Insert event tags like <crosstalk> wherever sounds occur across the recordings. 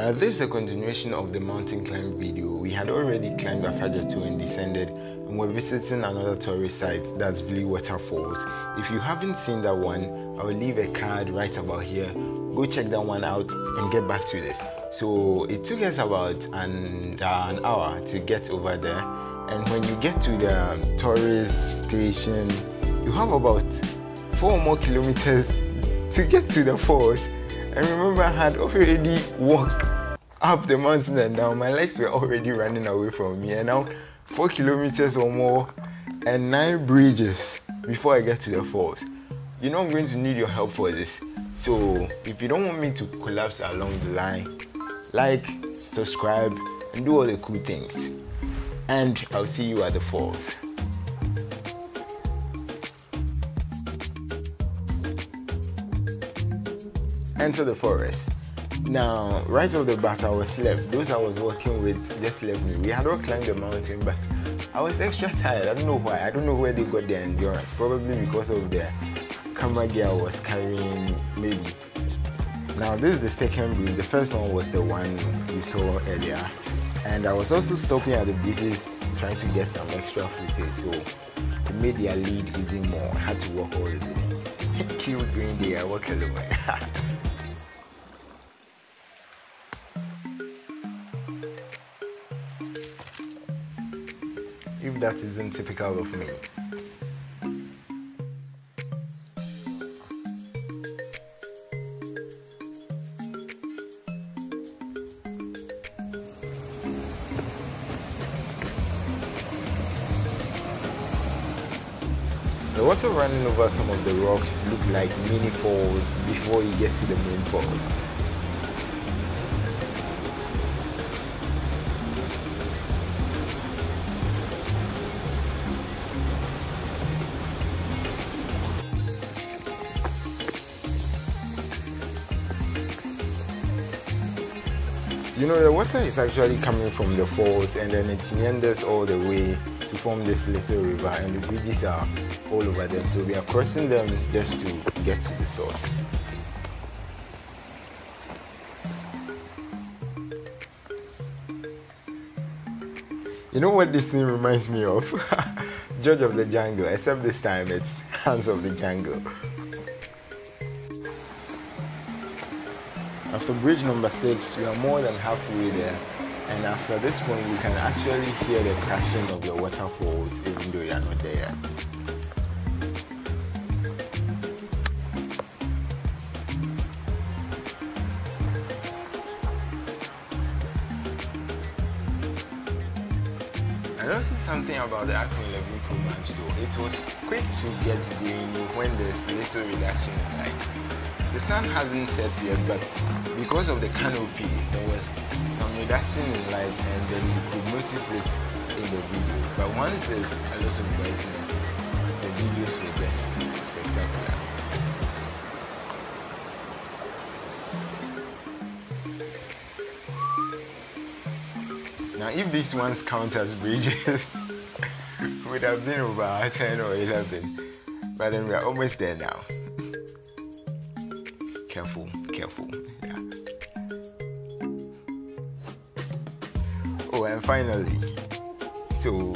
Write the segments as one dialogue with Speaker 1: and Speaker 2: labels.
Speaker 1: Uh, this is a continuation of the mountain climb video. We had already climbed Afadjato and descended and we're visiting another tourist site that's Wli Waterfalls. If you haven't seen that one, I will leave a card right about here. Go check that one out and get back to this. So it took us about an, uh, an hour to get over there and when you get to the tourist station, you have about four more kilometers to get to the falls. And remember, I had already walked up the mountain and down. My legs were already running away from me. And now, four kilometers or more and nine bridges before I get to the falls. You know, I'm going to need your help for this. So, if you don't want me to collapse along the line, like, subscribe, and do all the cool things. And I'll see you at the falls. Enter the forest. Now, right off the bat, I was left. Those I was working with just left me. We had all climbed the mountain, but I was extra tired. I don't know why. I don't know where they got their endurance. Probably because of the camera gear I was carrying, maybe. Now, this is the second bridge. The first one was the one you saw earlier. And I was also stopping at the bridges trying to get some extra footage. So, it made their lead even more. I had to walk all the way. Cute green day, I walk if <laughs> that isn't typical of me. The water running over some of the rocks look like mini falls before you get to the main falls. You know, the water is actually coming from the falls and then it meanders all the way to form this little river and the bridges are all over them. So we are crossing them just to get to the source. You know what this scene reminds me of? <laughs> George of the Jungle, except this time it's Hans of the Jungle. After bridge number six, we are more than halfway there. And after this point, you can actually hear the crashing of the waterfalls even though you are not there. I noticed something about the iPhone 11 Pro Max though. It was quick to get going when there's little reduction in. The sun hasn't set yet, but because of the canopy, there was some reduction in light and then you could notice it in the video. But once there's a lot of brightness, the videos will just spectacular. Now if these ones count as bridges, <laughs> would have been over 10 or 11. But then we are almost there now careful, careful. Yeah. Oh, and finally, so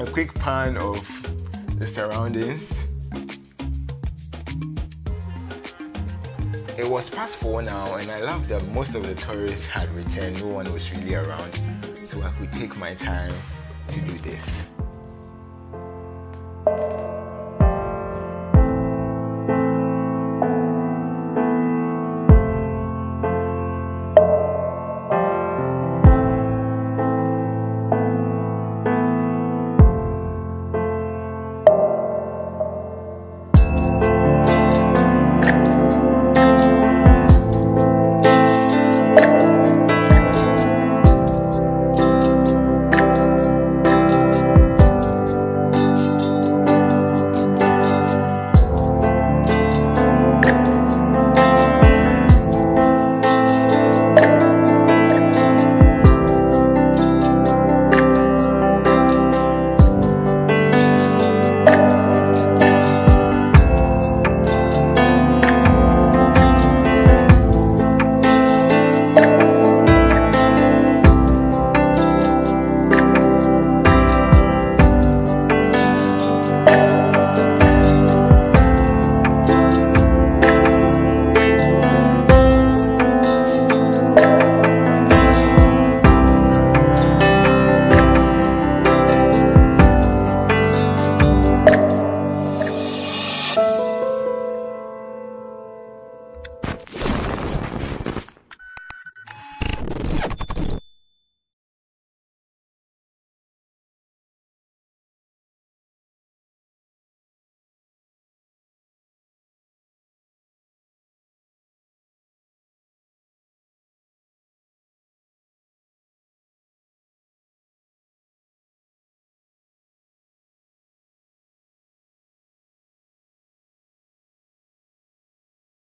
Speaker 1: a quick pan of the surroundings. It was past four now, and I love that most of the tourists had returned. No one was really around, so I could take my time to do this.